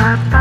bye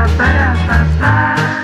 ba ba ba ba.